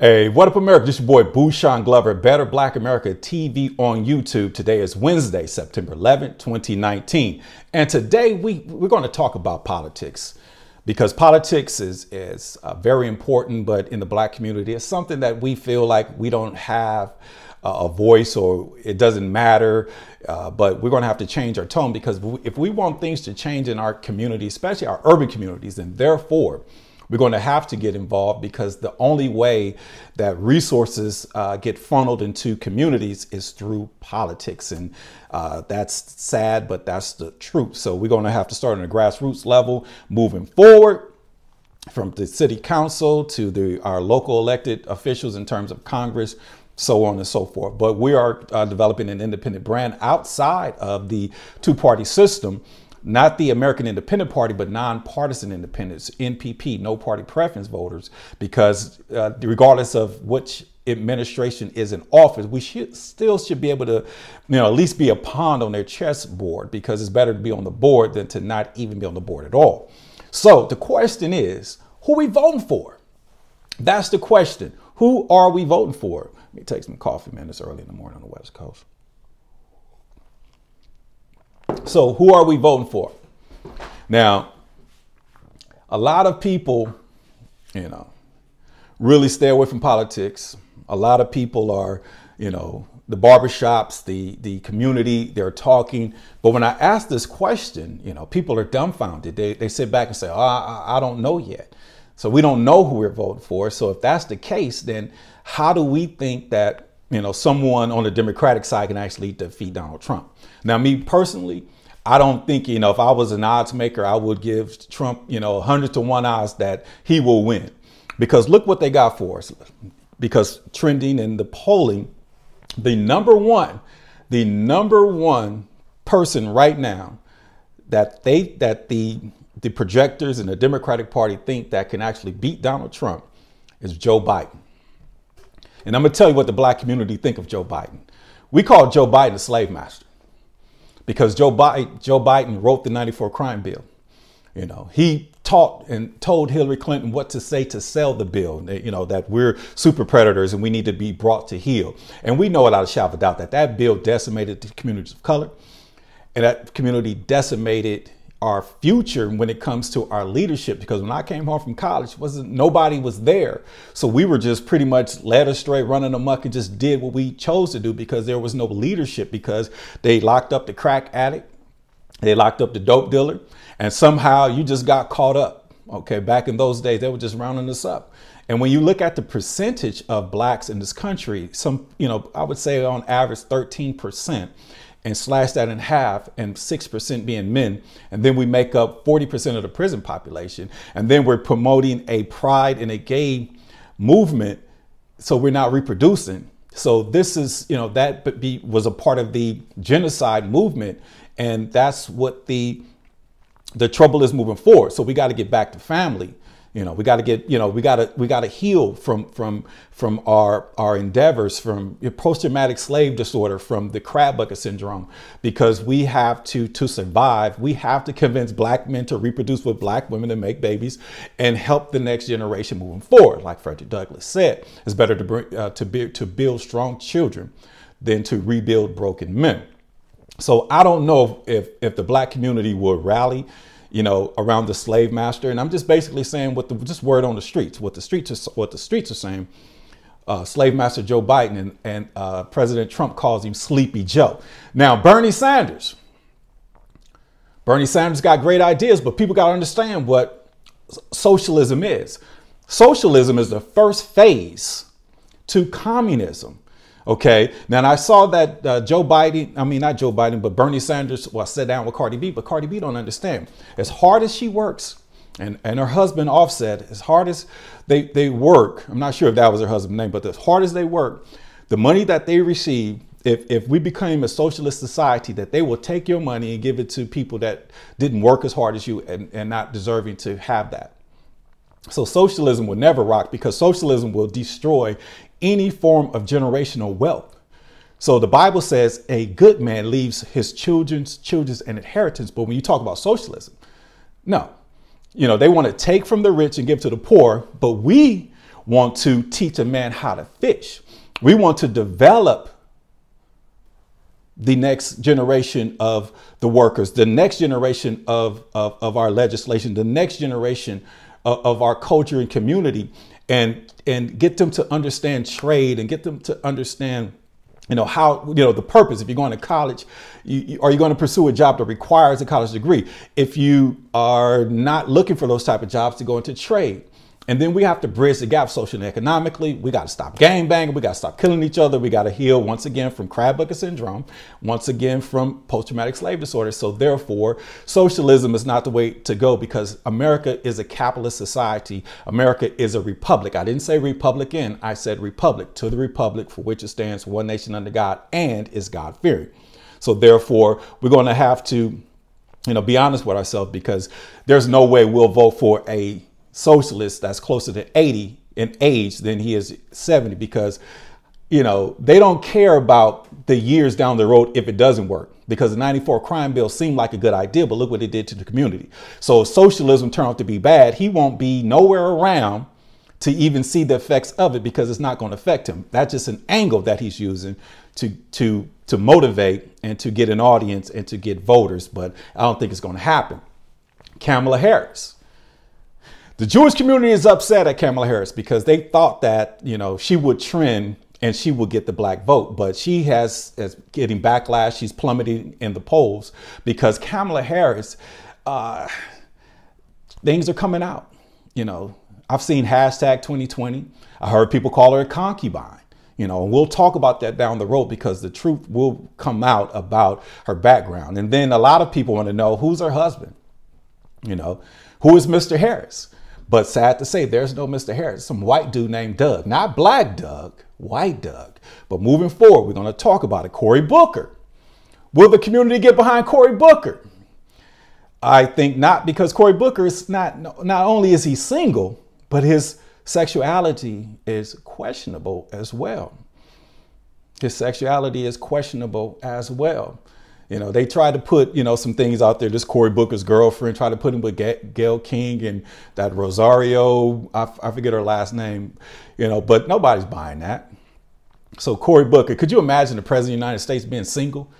Hey, what up, America? This is your boy Bushion Glover, Better Black America TV on YouTube. Today is Wednesday, September 11th, 2019. And today we, we're going to talk about politics because politics is, is uh, very important, but in the black community, it's something that we feel like we don't have uh, a voice or it doesn't matter. Uh, but we're going to have to change our tone because if we want things to change in our community, especially our urban communities, and therefore, we're going to have to get involved because the only way that resources uh, get funneled into communities is through politics. And uh, that's sad, but that's the truth. So we're going to have to start on a grassroots level moving forward from the city council to the our local elected officials in terms of Congress, so on and so forth. But we are uh, developing an independent brand outside of the two party system not the American Independent Party, but nonpartisan independents, NPP, no party preference voters, because uh, regardless of which administration is in office, we should still should be able to, you know, at least be a pawn on their chessboard because it's better to be on the board than to not even be on the board at all. So the question is, who we voting for? That's the question. Who are we voting for? Let me take some coffee, man. It's early in the morning on the West Coast. So, who are we voting for? Now, a lot of people, you know, really stay away from politics. A lot of people are, you know, the barbershops, the the community, they're talking. But when I ask this question, you know, people are dumbfounded. They, they sit back and say, oh, I, I don't know yet. So we don't know who we're voting for. So if that's the case, then how do we think that, you know, someone on the Democratic side can actually defeat Donald Trump? Now, me personally, I don't think, you know, if I was an odds maker, I would give Trump, you know, 100 to 1 odds that he will win. Because look what they got for us. Because trending in the polling, the number one, the number one person right now that they that the the projectors and the Democratic Party think that can actually beat Donald Trump is Joe Biden. And I'm gonna tell you what the black community think of Joe Biden. We call Joe Biden a slave master because Joe Biden, Joe Biden wrote the 94 crime bill. You know, he taught and told Hillary Clinton what to say to sell the bill, you know, that we're super predators and we need to be brought to heel. And we know without a shadow of a doubt that that bill decimated the communities of color and that community decimated our future when it comes to our leadership because when I came home from college wasn't nobody was there. So we were just pretty much led astray running amok and just did what we chose to do because there was no leadership because they locked up the crack addict they locked up the dope dealer and somehow you just got caught up. Okay back in those days they were just rounding us up. And when you look at the percentage of blacks in this country some you know I would say on average 13 percent and slash that in half and 6% being men. And then we make up 40% of the prison population. And then we're promoting a pride and a gay movement. So we're not reproducing. So this is, you know, that be, was a part of the genocide movement. And that's what the, the trouble is moving forward. So we got to get back to family. You know, we got to get, you know, we got to we got to heal from from from our our endeavors from post traumatic slave disorder, from the crab bucket syndrome, because we have to to survive. We have to convince black men to reproduce with black women and make babies, and help the next generation moving forward. Like Frederick Douglass said, it's better to bring uh, to be to build strong children than to rebuild broken men. So I don't know if if the black community will rally you know, around the slave master. And I'm just basically saying what the just word on the streets, what the streets are, what the streets are saying. Uh, slave master Joe Biden and, and uh, President Trump calls him Sleepy Joe. Now Bernie Sanders, Bernie Sanders got great ideas, but people got to understand what socialism is. Socialism is the first phase to communism. Okay. Now I saw that uh, Joe Biden, I mean not Joe Biden, but Bernie Sanders. Well, sat down with Cardi B, but Cardi B don't understand. As hard as she works, and and her husband Offset, as hard as they they work, I'm not sure if that was her husband's name, but as hard as they work, the money that they receive. If, if we became a socialist society, that they will take your money and give it to people that didn't work as hard as you and, and not deserving to have that. So socialism will never rock because socialism will destroy any form of generational wealth. So the Bible says a good man leaves his children's children's an inheritance. But when you talk about socialism, no, you know, they want to take from the rich and give to the poor, but we want to teach a man how to fish. We want to develop the next generation of the workers, the next generation of, of, of our legislation, the next generation of, our culture and community, and, and get them to understand trade and get them to understand you know how you know the purpose. If you're going to college you, you, are you going to pursue a job that requires a college degree? If you are not looking for those type of jobs to go into trade and then we have to bridge the gap socially and economically. We got to stop gang banging. We got to stop killing each other. We got to heal once again from crab bucket syndrome, once again from post traumatic slave disorder. So, therefore, socialism is not the way to go because America is a capitalist society. America is a republic. I didn't say Republican, I said republic to the republic for which it stands, one nation under God, and is God fearing. So, therefore, we're going to have to, you know, be honest with ourselves because there's no way we'll vote for a socialist that's closer to 80 in age than he is 70 because you know they don't care about the years down the road if it doesn't work because the 94 crime bill seemed like a good idea but look what it did to the community. So if socialism turned out to be bad he won't be nowhere around to even see the effects of it because it's not going to affect him. That's just an angle that he's using to to to motivate and to get an audience and to get voters but i don't think it's going to happen. Kamala harris the Jewish community is upset at Kamala Harris because they thought that, you know, she would trend and she would get the black vote. But she has is getting backlash. She's plummeting in the polls because Kamala Harris, uh, things are coming out. You know, I've seen hashtag 2020. I heard people call her a concubine. You know, and we'll talk about that down the road because the truth will come out about her background. And then a lot of people want to know who's her husband. You know, who is Mr. Harris? But sad to say, there's no Mr. Harris. Some white dude named Doug, not black Doug, white Doug. But moving forward, we're going to talk about it. Cory Booker. Will the community get behind Cory Booker? I think not because Cory Booker is not, not only is he single, but his sexuality is questionable as well. His sexuality is questionable as well. You know, they tried to put, you know, some things out there. This Cory Booker's girlfriend tried to put him with Gayle King and that Rosario, I, I forget her last name, you know, but nobody's buying that. So Cory Booker, could you imagine the president of the United States being single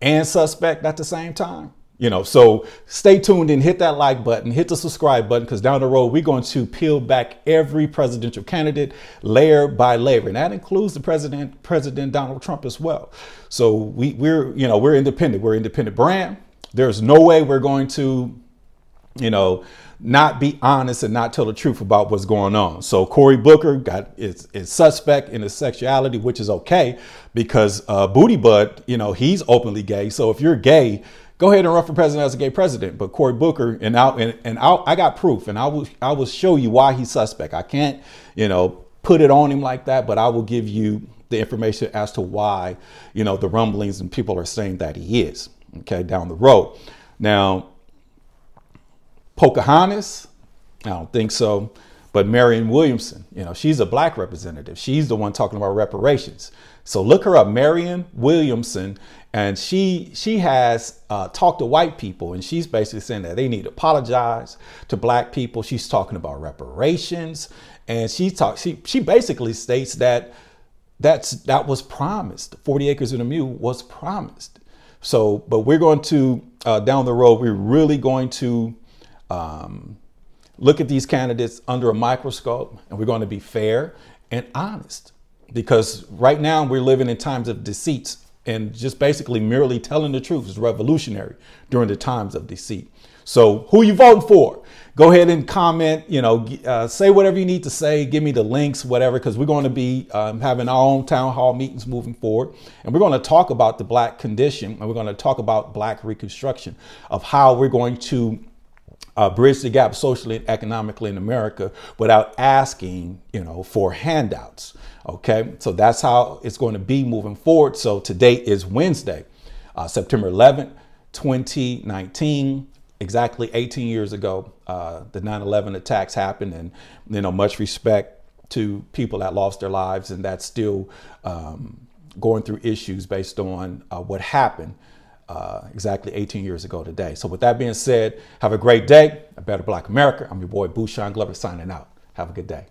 and suspect at the same time? You know, so stay tuned and hit that like button, hit the subscribe button, because down the road we're going to peel back every presidential candidate layer by layer, and that includes the president, President Donald Trump as well. So we, we're, you know, we're independent. We're independent brand. There's no way we're going to, you know, not be honest and not tell the truth about what's going on. So Cory Booker got is, is suspect in his sexuality, which is okay because uh, Booty Bud, you know, he's openly gay. So if you're gay, go ahead and run for president as a gay president. But Cory Booker, and I and, and I'll, I got proof, and I will I will show you why he's suspect. I can't, you know, put it on him like that, but I will give you the information as to why, you know, the rumblings and people are saying that he is. Okay, down the road. Now, Pocahontas, I don't think so. But Marianne Williamson, you know, she's a black representative. She's the one talking about reparations. So look her up, Marianne Williamson, and she she has uh, talked to white people, and she's basically saying that they need to apologize to black people. She's talking about reparations, and she talks. She she basically states that that's that was promised. Forty acres and a mule was promised. So, but we're going to uh, down the road. We're really going to um, look at these candidates under a microscope, and we're going to be fair and honest because right now we're living in times of deceits and just basically merely telling the truth is revolutionary during the times of deceit. So who you voting for? Go ahead and comment, you know, uh, say whatever you need to say, give me the links, whatever, because we're going to be um, having our own town hall meetings moving forward. And we're going to talk about the black condition and we're going to talk about black reconstruction of how we're going to uh, bridge the gap socially and economically in America without asking, you know, for handouts. Okay, so that's how it's going to be moving forward. So today is Wednesday, uh, September 11th, 2019. Exactly 18 years ago, uh, the 9/11 attacks happened, and you know, much respect to people that lost their lives and that's still um, going through issues based on uh, what happened uh, exactly 18 years ago today. So with that being said, have a great day. A better Black America. I'm your boy Bushion Glover signing out. Have a good day.